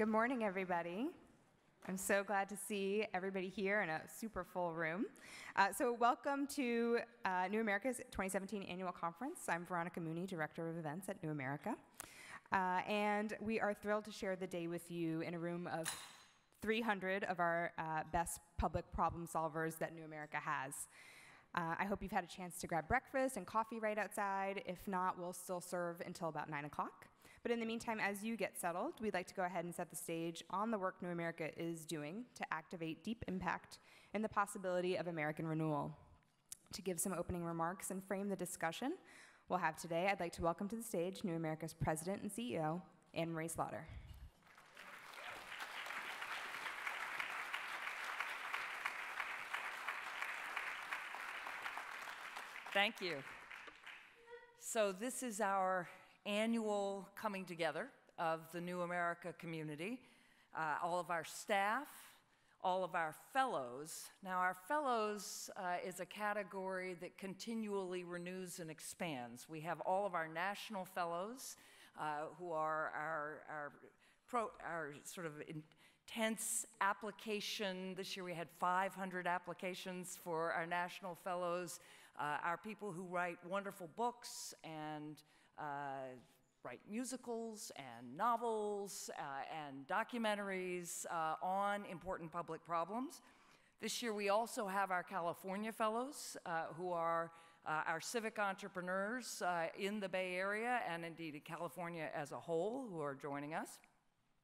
Good morning, everybody. I'm so glad to see everybody here in a super full room. Uh, so, welcome to uh, New America's 2017 annual conference. I'm Veronica Mooney, Director of Events at New America. Uh, and we are thrilled to share the day with you in a room of 300 of our uh, best public problem solvers that New America has. Uh, I hope you've had a chance to grab breakfast and coffee right outside. If not, we'll still serve until about 9 o'clock. But in the meantime, as you get settled, we'd like to go ahead and set the stage on the work New America is doing to activate deep impact and the possibility of American renewal. To give some opening remarks and frame the discussion we'll have today, I'd like to welcome to the stage New America's President and CEO, Anne Marie Slaughter. Thank you. So, this is our annual coming together of the New America community, uh, all of our staff, all of our fellows. Now, our fellows uh, is a category that continually renews and expands. We have all of our national fellows uh, who are our, our, pro, our sort of intense application. This year we had 500 applications for our national fellows. Uh, our people who write wonderful books and write musicals and novels uh, and documentaries uh, on important public problems. This year, we also have our California Fellows, uh, who are uh, our civic entrepreneurs uh, in the Bay Area and indeed in California as a whole, who are joining us.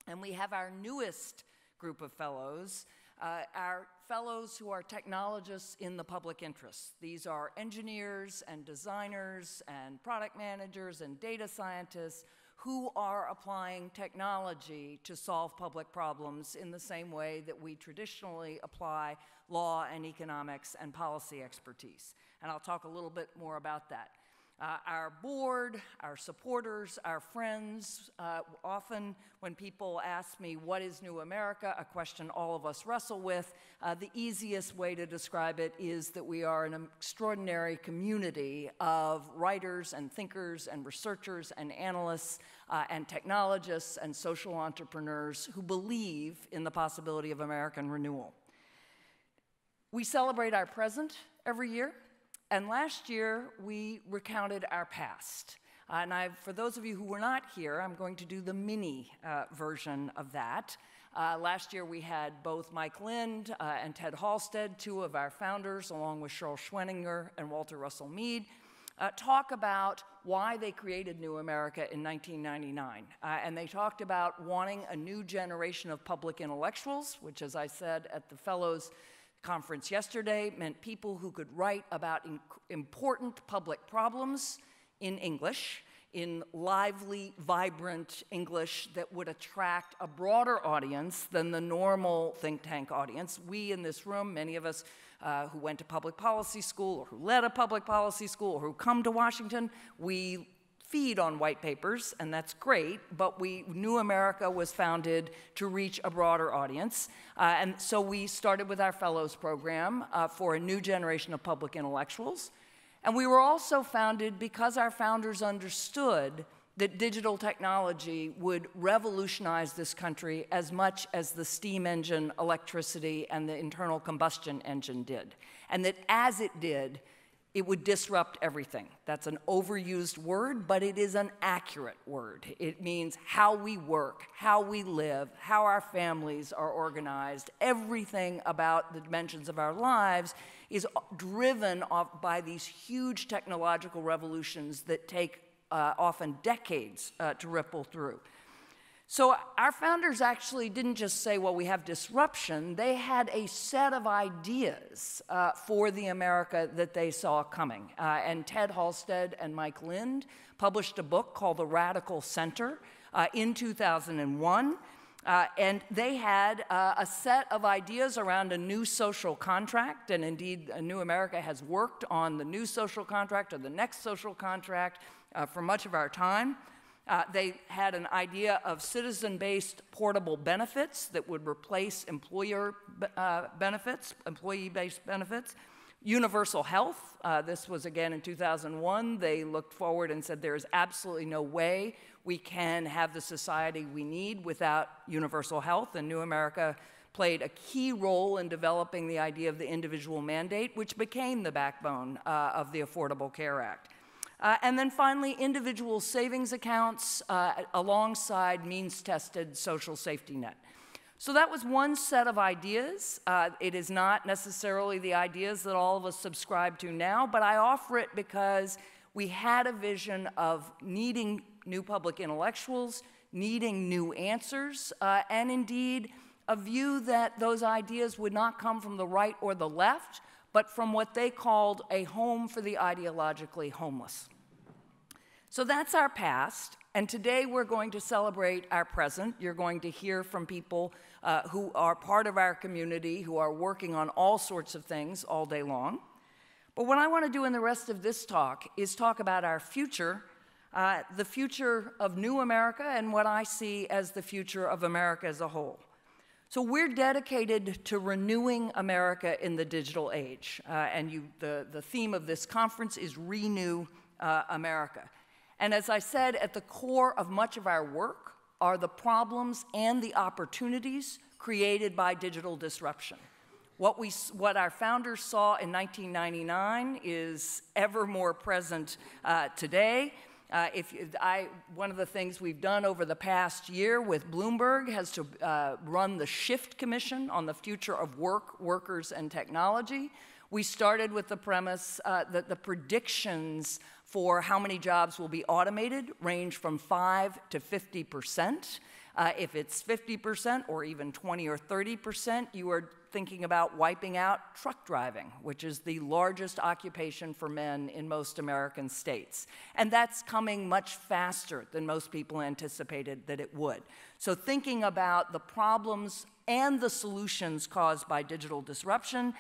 And we have our newest group of fellows, uh, our fellows who are technologists in the public interest. These are engineers and designers and product managers and data scientists who are applying technology to solve public problems in the same way that we traditionally apply law and economics and policy expertise. And I'll talk a little bit more about that. Uh, our board, our supporters, our friends. Uh, often, when people ask me, What is New America? a question all of us wrestle with, uh, the easiest way to describe it is that we are an extraordinary community of writers and thinkers and researchers and analysts uh, and technologists and social entrepreneurs who believe in the possibility of American renewal. We celebrate our present every year. And last year, we recounted our past. Uh, and I, for those of you who were not here, I'm going to do the mini uh, version of that. Uh, last year, we had both Mike Lind uh, and Ted Halstead, two of our founders, along with Sherle Schwenninger and Walter Russell Mead, uh, talk about why they created New America in 1999. Uh, and they talked about wanting a new generation of public intellectuals, which, as I said at the Fellows conference yesterday meant people who could write about important public problems in English, in lively, vibrant English that would attract a broader audience than the normal think tank audience. We in this room, many of us uh, who went to public policy school or who led a public policy school or who come to Washington, we feed on white papers, and that's great, but we, New America was founded to reach a broader audience. Uh, and so we started with our Fellows Program uh, for a new generation of public intellectuals. And we were also founded because our founders understood that digital technology would revolutionize this country as much as the steam engine, electricity, and the internal combustion engine did. And that as it did, it would disrupt everything. That's an overused word, but it is an accurate word. It means how we work, how we live, how our families are organized. Everything about the dimensions of our lives is driven by these huge technological revolutions that take uh, often decades uh, to ripple through. So our founders actually didn't just say, well, we have disruption. They had a set of ideas uh, for the America that they saw coming. Uh, and Ted Halstead and Mike Lind published a book called The Radical Center uh, in 2001. Uh, and they had uh, a set of ideas around a new social contract, and indeed, a New America has worked on the new social contract or the next social contract uh, for much of our time. Uh, they had an idea of citizen based portable benefits that would replace employer uh, benefits, employee based benefits. Universal health, uh, this was again in 2001. They looked forward and said there is absolutely no way we can have the society we need without universal health. And New America played a key role in developing the idea of the individual mandate, which became the backbone uh, of the Affordable Care Act. Uh, and then finally, individual savings accounts uh, alongside means tested social safety net. So that was one set of ideas. Uh, it is not necessarily the ideas that all of us subscribe to now, but I offer it because we had a vision of needing new public intellectuals, needing new answers, uh, and indeed a view that those ideas would not come from the right or the left, but from what they called a home for the ideologically homeless. So that's our past, and today we're going to celebrate our present. You're going to hear from people uh, who are part of our community, who are working on all sorts of things all day long. But what I want to do in the rest of this talk is talk about our future, uh, the future of New America, and what I see as the future of America as a whole. So we're dedicated to renewing America in the digital age. Uh, and you, the, the theme of this conference is Renew uh, America. And as I said, at the core of much of our work are the problems and the opportunities created by digital disruption. What, we, what our founders saw in 1999 is ever more present uh, today. Uh, if I, one of the things we've done over the past year with Bloomberg has to uh, run the Shift Commission on the future of work, workers, and technology. We started with the premise uh, that the predictions for how many jobs will be automated range from 5 to 50 percent. Uh, if it's 50 percent or even 20 or 30 percent, you are thinking about wiping out truck driving, which is the largest occupation for men in most American states. And that's coming much faster than most people anticipated that it would. So, thinking about the problems and the solutions caused by digital disruption,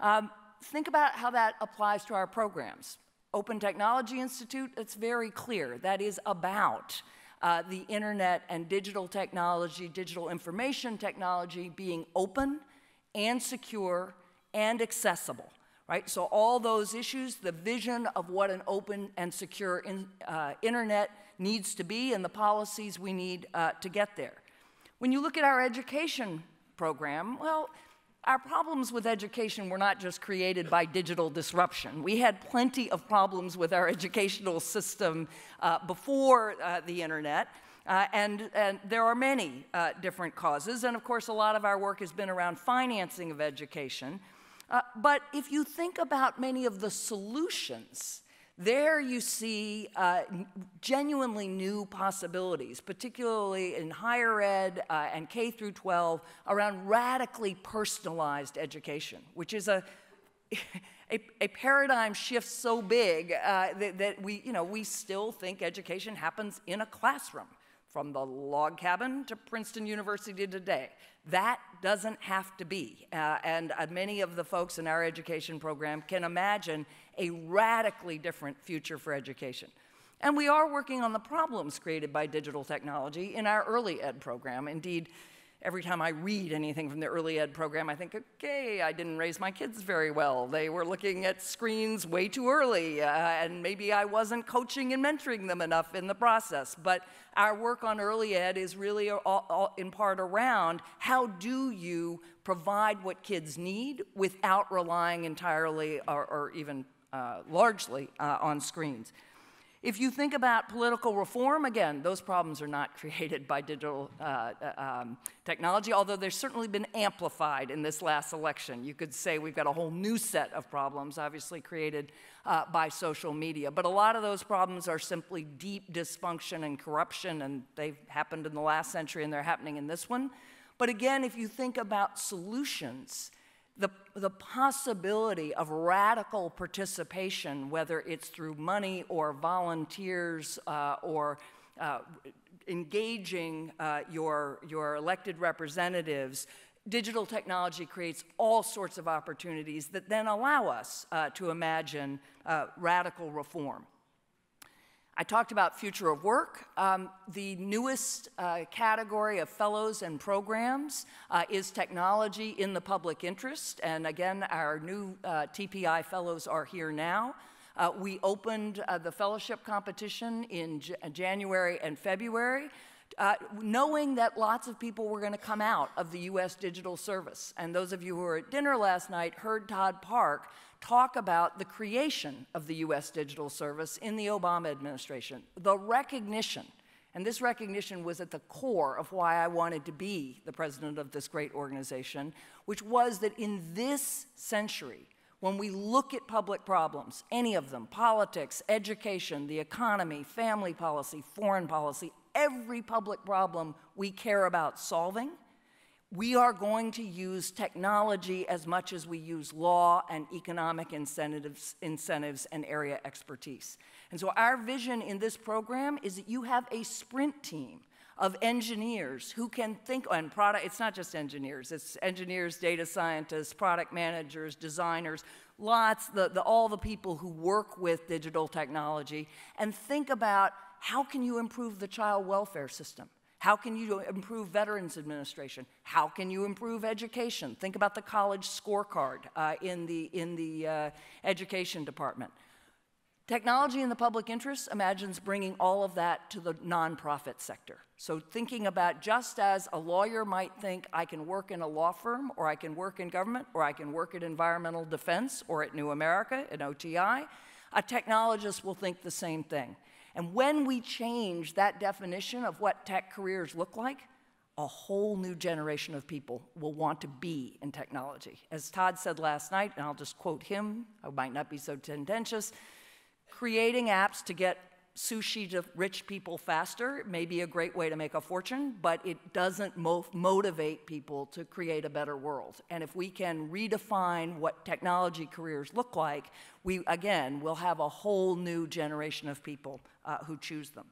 um, think about how that applies to our programs. Open Technology Institute, it's very clear. That is about uh, the internet and digital technology, digital information technology being open and secure and accessible, right? So all those issues, the vision of what an open and secure in, uh, internet needs to be and the policies we need uh, to get there. When you look at our education program, well, our problems with education were not just created by digital disruption. We had plenty of problems with our educational system uh, before uh, the internet. Uh, and, and, there are many uh, different causes. And of course, a lot of our work has been around financing of education. Uh, but if you think about many of the solutions, there you see uh, genuinely new possibilities, particularly in higher ed uh, and K through 12, around radically personalized education, which is a a, a, paradigm shift so big uh, that, that, we, you know, we still think education happens in a classroom from the log cabin to Princeton University today. That doesn't have to be. Uh, and uh, many of the folks in our education program can imagine a radically different future for education. And we are working on the problems created by digital technology in our early ed program. Indeed, every time I read anything from the early ed program, I think, okay, I didn't raise my kids very well. They were looking at screens way too early, uh, and maybe I wasn't coaching and mentoring them enough in the process. But our work on early ed is really all, all, in part around how do you provide what kids need without relying entirely or, or even uh, largely uh, on screens. If you think about political reform, again, those problems are not created by digital uh, uh, um, technology, although they've certainly been amplified in this last election. You could say we've got a whole new set of problems, obviously created uh, by social media. But a lot of those problems are simply deep dysfunction and corruption, and they've happened in the last century and they're happening in this one. But again, if you think about solutions, the, the possibility of radical participation, whether it's through money or volunteers uh, or uh, engaging uh, your, your elected representatives, digital technology creates all sorts of opportunities that then allow us uh, to imagine uh, radical reform. I talked about future of work. Um, the newest uh, category of fellows and programs uh, is technology in the public interest. And again, our new uh, TPI fellows are here now. Uh, we opened uh, the fellowship competition in J January and February. Uh, knowing that lots of people were going to come out of the US Digital Service. And those of you who were at dinner last night heard Todd Park talk about the creation of the US Digital Service in the Obama administration, the recognition. And this recognition was at the core of why I wanted to be the president of this great organization, which was that in this century, when we look at public problems, any of them, politics, education, the economy, family policy, foreign policy, every public problem we care about solving, we are going to use technology as much as we use law and economic incentives, incentives and area expertise. And so our vision in this program is that you have a sprint team of engineers who can think and product it's not just engineers it's engineers data scientists product managers designers lots the, the, all the people who work with digital technology and think about how can you improve the child welfare system how can you improve Veterans Administration? How can you improve education? Think about the college scorecard uh, in the, in the uh, education department. Technology in the public interest imagines bringing all of that to the nonprofit sector. So, thinking about just as a lawyer might think, I can work in a law firm, or I can work in government, or I can work at environmental defense, or at New America, at OTI, a technologist will think the same thing. And when we change that definition of what tech careers look like, a whole new generation of people will want to be in technology. As Todd said last night, and I'll just quote him, I might not be so tendentious, creating apps to get sushi to rich people faster may be a great way to make a fortune, but it doesn't mo motivate people to create a better world. And if we can redefine what technology careers look like, we, again, will have a whole new generation of people uh, who choose them.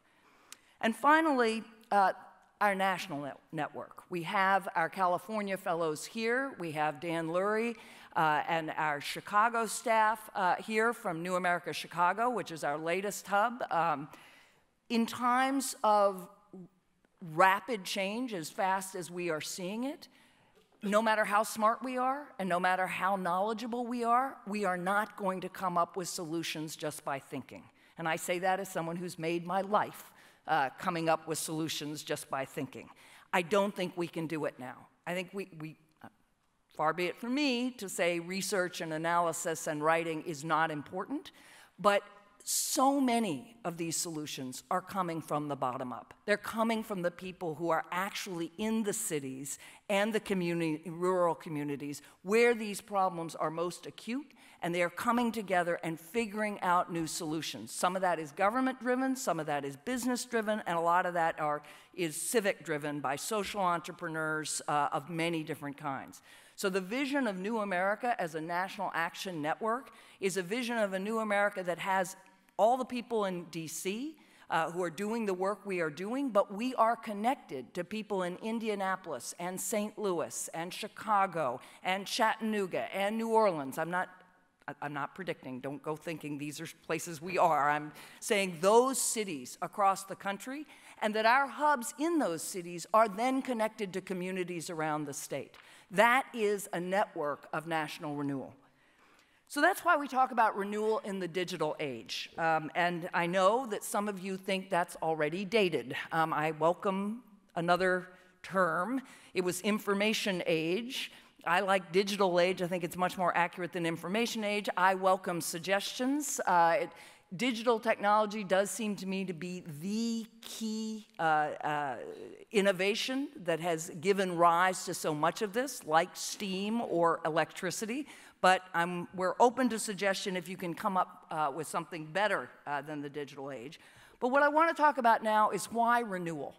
And finally, uh, our national net network. We have our California fellows here. We have Dan Lurie uh, and our Chicago staff uh, here from New America Chicago, which is our latest hub. Um, in times of rapid change, as fast as we are seeing it, no matter how smart we are and no matter how knowledgeable we are, we are not going to come up with solutions just by thinking. And I say that as someone who's made my life uh, coming up with solutions just by thinking. I don't think we can do it now. I think we, we uh, far be it from me to say research and analysis and writing is not important, but so many of these solutions are coming from the bottom up. They're coming from the people who are actually in the cities and the community, rural communities where these problems are most acute and they are coming together and figuring out new solutions. Some of that is government driven, some of that is business driven, and a lot of that are, is civic driven by social entrepreneurs uh, of many different kinds. So, the vision of New America as a national action network is a vision of a New America that has all the people in DC. Uh, who are doing the work we are doing, but we are connected to people in Indianapolis and St. Louis and Chicago and Chattanooga and New Orleans. I'm not I'm not predicting, don't go thinking these are places we are. I'm saying those cities across the country, and that our hubs in those cities are then connected to communities around the state. That is a network of national renewal. So that's why we talk about renewal in the digital age. Um, and I know that some of you think that's already dated. Um, I welcome another term. It was information age. I like digital age. I think it's much more accurate than information age. I welcome suggestions. Uh, it, digital technology does seem to me to be the key uh, uh, innovation that has given rise to so much of this, like steam or electricity. But we're open to suggestion if you can come up uh, with something better uh, than the digital age. But what I want to talk about now is why renewal?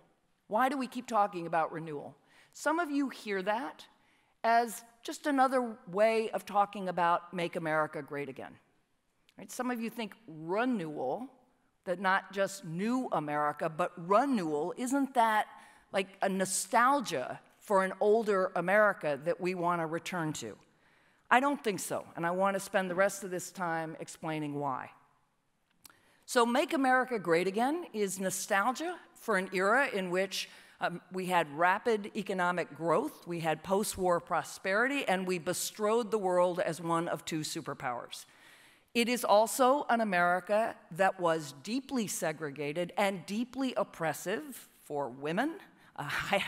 Why do we keep talking about renewal? Some of you hear that as just another way of talking about make America great again. Right? Some of you think renewal, that not just new America, but renewal, isn't that like a nostalgia for an older America that we want to return to? I don't think so, and I want to spend the rest of this time explaining why. So, Make America Great Again is nostalgia for an era in which um, we had rapid economic growth, we had post war prosperity, and we bestrode the world as one of two superpowers. It is also an America that was deeply segregated and deeply oppressive for women, I,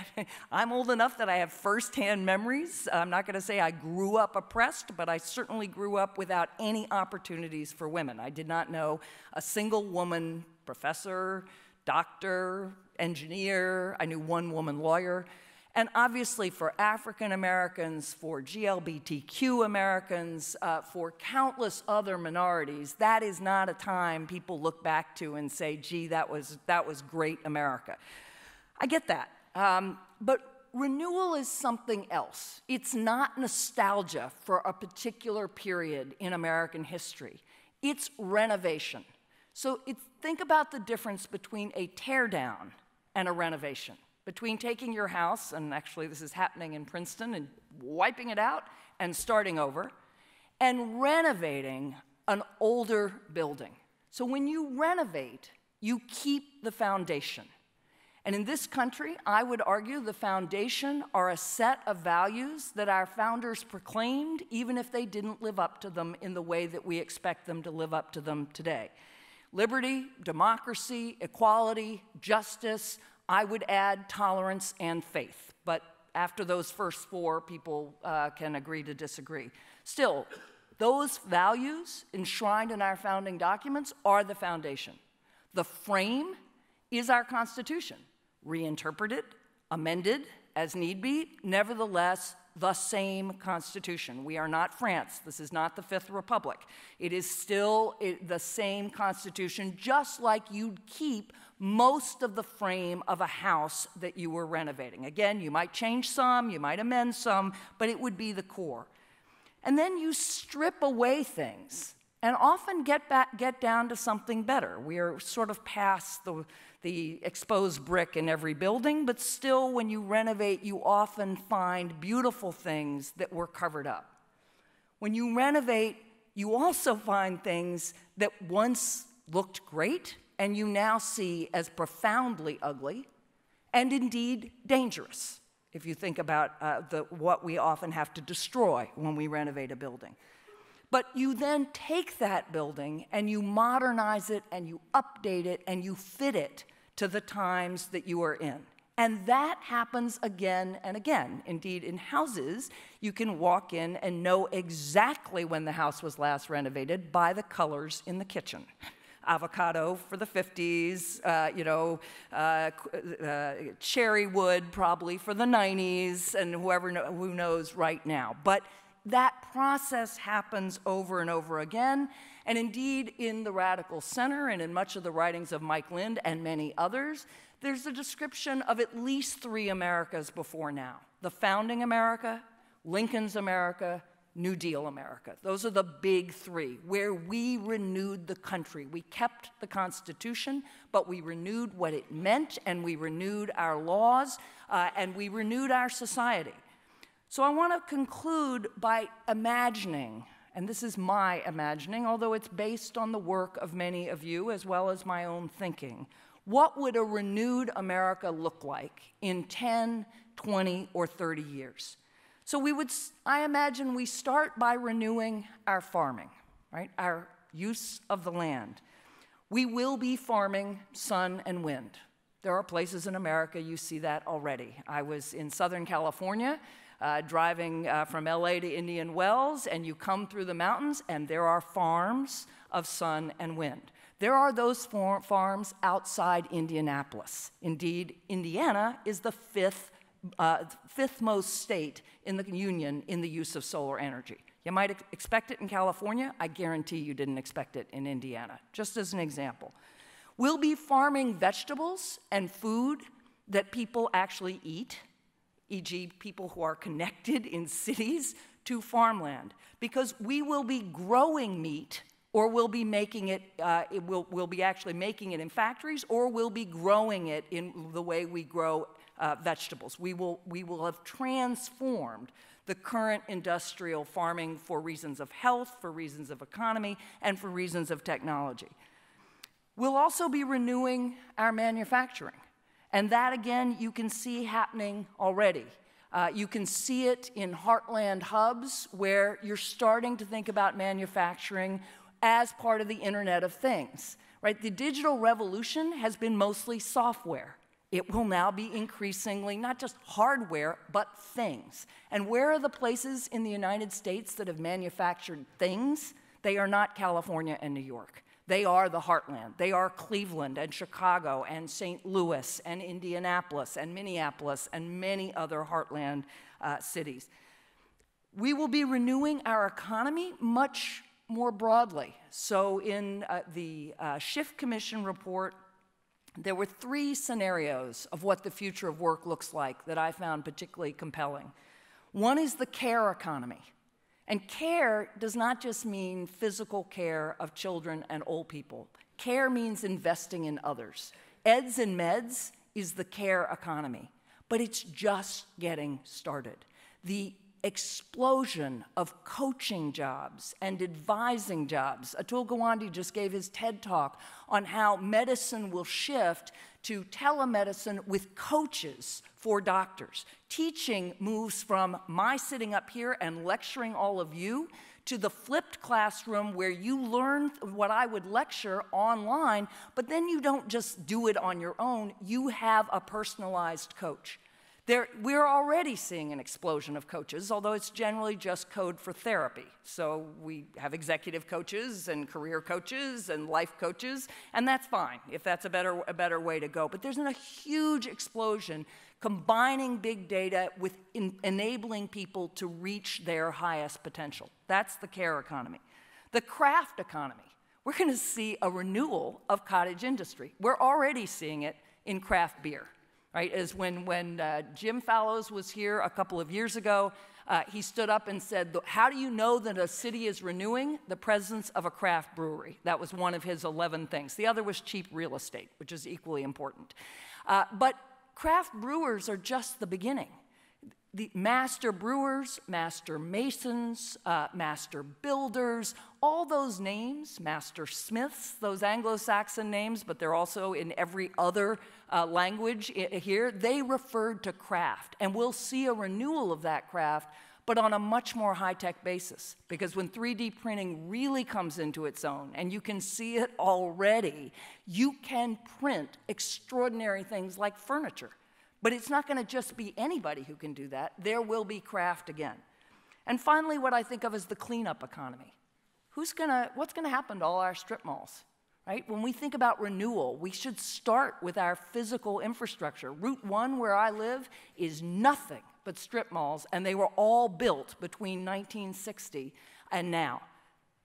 am old enough that I have firsthand memories. I'm not going to say I grew up oppressed, but I certainly grew up without any opportunities for women. I did not know a single woman professor, doctor, engineer. I knew one woman lawyer. And obviously, for African Americans, for GLBTQ Americans, uh, for countless other minorities, that is not a time people look back to and say, gee, that was, that was great America. I get that. Um, but renewal is something else. It's not nostalgia for a particular period in American history, it's renovation. So think about the difference between a teardown and a renovation, between taking your house, and actually this is happening in Princeton, and wiping it out and starting over, and renovating an older building. So when you renovate, you keep the foundation. And in this country, I would argue the foundation are a set of values that our founders proclaimed, even if they didn't live up to them in the way that we expect them to live up to them today. Liberty, democracy, equality, justice, I would add tolerance and faith. But after those first four, people uh, can agree to disagree. Still, those values enshrined in our founding documents are the foundation. The frame is our Constitution reinterpreted, amended as need be, nevertheless, the same Constitution. We are not France. This is not the Fifth Republic. It is still the same Constitution, just like you'd keep most of the frame of a house that you were renovating. Again, you might change some, you might amend some, but it would be the core. And then you strip away things and often get, back, get down to something better. We are sort of past the the exposed brick in every building, but still, when you renovate, you often find beautiful things that were covered up. When you renovate, you also find things that once looked great and you now see as profoundly ugly and indeed dangerous, if you think about uh, the, what we often have to destroy when we renovate a building. But you then take that building and you modernize it and you update it and you fit it to the times that you are in. And that happens again and again. Indeed, in houses, you can walk in and know exactly when the house was last renovated by the colors in the kitchen. Avocado for the 50s, uh, you know, uh, uh, cherry wood probably for the 90s, and whoever who knows right now. But that process happens over and over again. And indeed, in the Radical Center and in much of the writings of Mike Lind and many others, there's a description of at least three Americas before now the founding America, Lincoln's America, New Deal America. Those are the big three, where we renewed the country. We kept the Constitution, but we renewed what it meant, and we renewed our laws, uh, and we renewed our society. So I want to conclude by imagining, and this is my imagining, although it's based on the work of many of you as well as my own thinking. What would a renewed America look like in 10, 20, or 30 years? So we would, I imagine we start by renewing our farming, right? Our use of the land. We will be farming sun and wind. There are places in America you see that already. I was in Southern California uh, driving uh, from LA to Indian Wells, and you come through the mountains, and there are farms of sun and wind. There are those farms outside Indianapolis. Indeed, Indiana is the fifth, uh, fifth most state in the union in the use of solar energy. You might ex expect it in California. I guarantee you didn't expect it in Indiana, just as an example. We'll be farming vegetables and food that people actually eat e.g., people who are connected in cities to farmland, because we will be growing meat or we'll be making it, uh, it will, we'll be actually making it in factories, or we'll be growing it in the way we grow uh, vegetables. We will, we will have transformed the current industrial farming for reasons of health, for reasons of economy, and for reasons of technology. We'll also be renewing our manufacturing. And that, again, you can see happening already. Uh, you can see it in heartland hubs where you're starting to think about manufacturing as part of the Internet of Things. Right? The digital revolution has been mostly software. It will now be increasingly not just hardware, but things. And where are the places in the United States that have manufactured things? They are not California and New York. They are the heartland. They are Cleveland and Chicago and St. Louis and Indianapolis and Minneapolis and many other heartland uh, cities. We will be renewing our economy much more broadly. So, in uh, the uh, Shift Commission report, there were three scenarios of what the future of work looks like that I found particularly compelling. One is the care economy. And care does not just mean physical care of children and old people. Care means investing in others. Eds and meds is the care economy, but it's just getting started. The explosion of coaching jobs and advising jobs. Atul Gawande just gave his TED talk on how medicine will shift to telemedicine with coaches for doctors. Teaching moves from my sitting up here and lecturing all of you to the flipped classroom where you learn what I would lecture online, but then you don't just do it on your own, you have a personalized coach. There, we're already seeing an explosion of coaches, although it's generally just code for therapy. So we have executive coaches and career coaches and life coaches, and that's fine if that's a better, a better way to go. But there's a huge explosion combining big data with in, enabling people to reach their highest potential. That's the care economy. The craft economy. We're going to see a renewal of cottage industry. We're already seeing it in craft beer right? Is when, when uh, Jim Fallows was here a couple of years ago, uh, he stood up and said, How do you know that a city is renewing? The presence of a craft brewery. That was one of his 11 things. The other was cheap real estate, which is equally important. Uh, but craft brewers are just the beginning the master brewers, master masons, uh, master builders, all those names, master smiths, those Anglo Saxon names, but they're also in every other uh, language here, they referred to craft. And we'll see a renewal of that craft, but on a much more high tech basis. Because when 3D printing really comes into its own, and you can see it already, you can print extraordinary things like furniture. But it's not going to just be anybody who can do that. There will be craft again. And finally, what I think of as the cleanup economy. Who's gonna, what's going to happen to all our strip malls? Right? When we think about renewal, we should start with our physical infrastructure. Route 1, where I live, is nothing but strip malls, and they were all built between 1960 and now.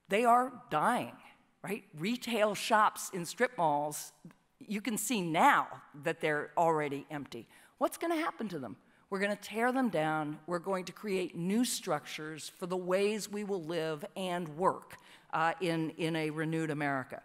They are dying, right? Retail shops in strip malls, you can see now that they're already empty. What's going to happen to them? We're going to tear them down. We're going to create new structures for the ways we will live and work uh, in, in a renewed America.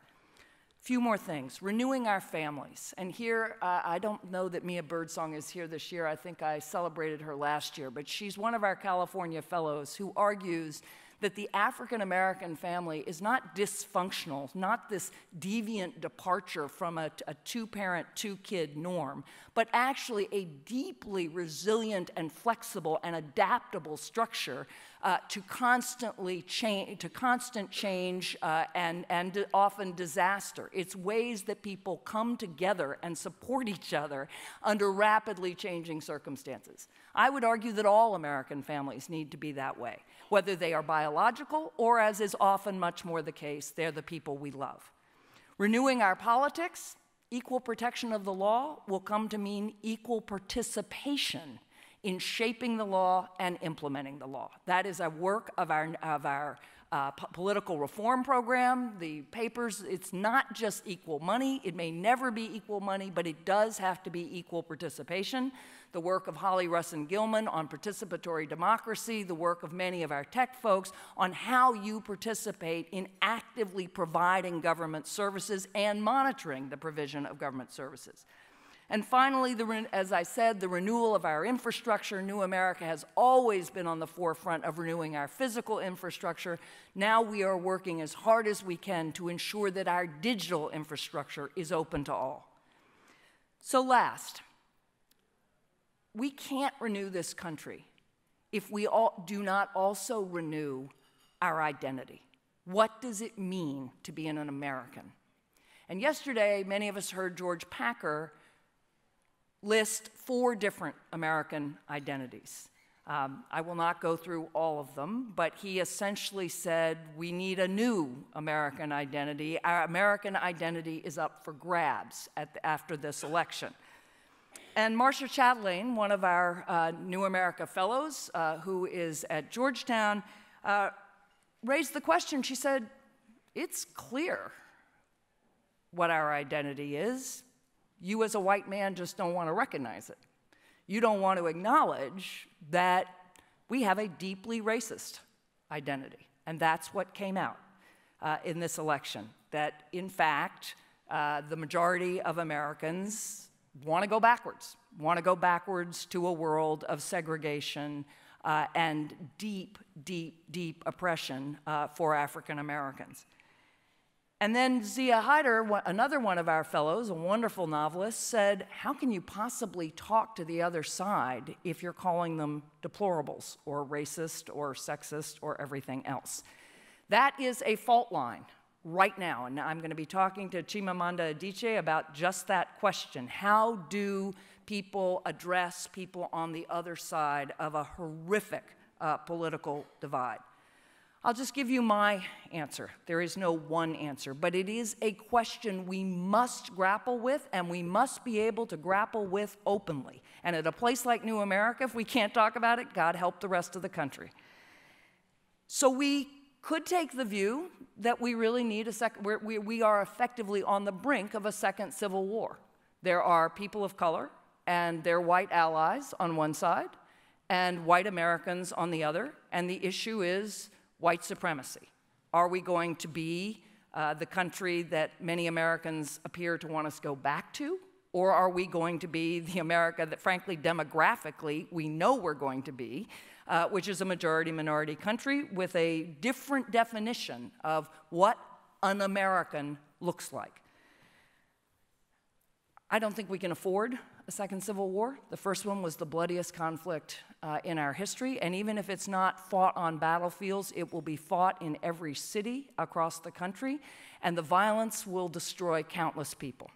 Few more things. Renewing our families. And here, uh, I don't know that Mia Birdsong is here this year. I think I celebrated her last year. But she's one of our California fellows who argues that the African American family is not dysfunctional, not this deviant departure from a, a two parent, two kid norm, but actually a deeply resilient and flexible and adaptable structure uh, to constantly change, to constant change uh, and, and often disaster. It's ways that people come together and support each other under rapidly changing circumstances. I would argue that all American families need to be that way, whether they are biological or, as is often much more the case, they're the people we love. Renewing our politics, equal protection of the law will come to mean equal participation in shaping the law and implementing the law. That is a work of our, of our uh, political reform program, the papers. It's not just equal money. It may never be equal money, but it does have to be equal participation. The work of Hollie Russon Gilman on participatory democracy, the work of many of our tech folks on how you participate in actively providing government services and monitoring the provision of government services. And finally, the, as I said, the renewal of our infrastructure. New America has always been on the forefront of renewing our physical infrastructure. Now we are working as hard as we can to ensure that our digital infrastructure is open to all. So, last, we can't renew this country if we all do not also renew our identity. What does it mean to be an American? And yesterday, many of us heard George Packer list four different American identities. Um, I will not go through all of them, but he essentially said we need a new American identity. Our American identity is up for grabs the, after this election. And Marcia Chatelain, one of our uh, New America Fellows, uh, who is at Georgetown, uh, raised the question. She said, It's clear what our identity is. You, as a white man, just don't want to recognize it. You don't want to acknowledge that we have a deeply racist identity. And that's what came out uh, in this election. That, in fact, uh, the majority of Americans want to go backwards, want to go backwards to a world of segregation uh, and deep, deep, deep oppression uh, for African Americans. And then Zia Haider, another one of our fellows, a wonderful novelist, said, How can you possibly talk to the other side if you're calling them deplorables or racist or sexist or everything else? That is a fault line right now. And I'm going to be talking to Chimamanda Adichie about just that question. How do people address people on the other side of a horrific uh, political divide? I'll just give you my answer. There is no one answer, but it is a question we must grapple with and we must be able to grapple with openly. And at a place like New America, if we can't talk about it, God help the rest of the country. So we could take the view that we really need a second, we, we are effectively on the brink of a second civil war. There are people of color and their white allies on one side, and white Americans on the other, and the issue is white supremacy. Are we going to be uh, the country that many Americans appear to want us to go back to? Or are we going to be the America that, frankly, demographically, we know we're going to be, uh, which is a majority minority country with a different definition of what an American looks like? I don't think we can afford a second civil war. The first one was the bloodiest conflict uh, in our history, and even if it's not fought on battlefields, it will be fought in every city across the country, and the violence will destroy countless people.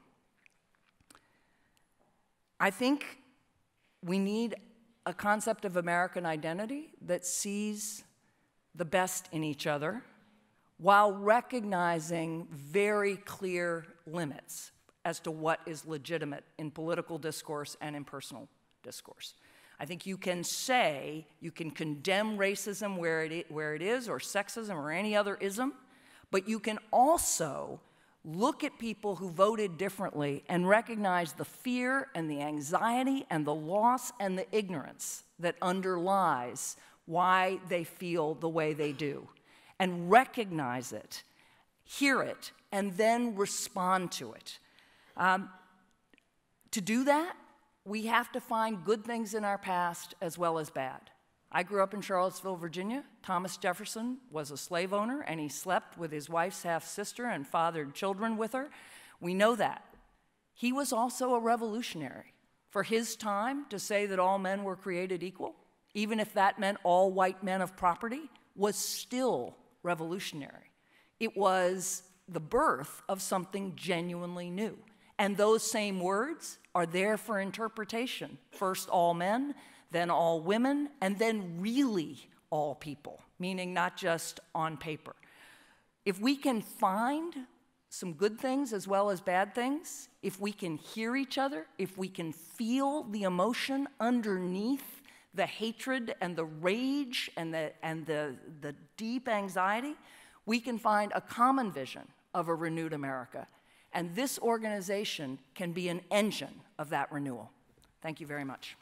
I think we need a concept of American identity that sees the best in each other while recognizing very clear limits as to what is legitimate in political discourse and in personal discourse. I think you can say, you can condemn racism where it, where it is, or sexism, or any other ism, but you can also look at people who voted differently and recognize the fear and the anxiety and the loss and the ignorance that underlies why they feel the way they do, and recognize it, hear it, and then respond to it. Um, to do that, we have to find good things in our past as well as bad. I grew up in Charlottesville, Virginia. Thomas Jefferson was a slave owner and he slept with his wife's half sister and fathered children with her. We know that. He was also a revolutionary. For his time, to say that all men were created equal, even if that meant all white men of property, was still revolutionary. It was the birth of something genuinely new. And those same words are there for interpretation. First, all men, then, all women, and then, really, all people, meaning not just on paper. If we can find some good things as well as bad things, if we can hear each other, if we can feel the emotion underneath the hatred and the rage and the, and the, the deep anxiety, we can find a common vision of a renewed America. And this organization can be an engine of that renewal. Thank you very much.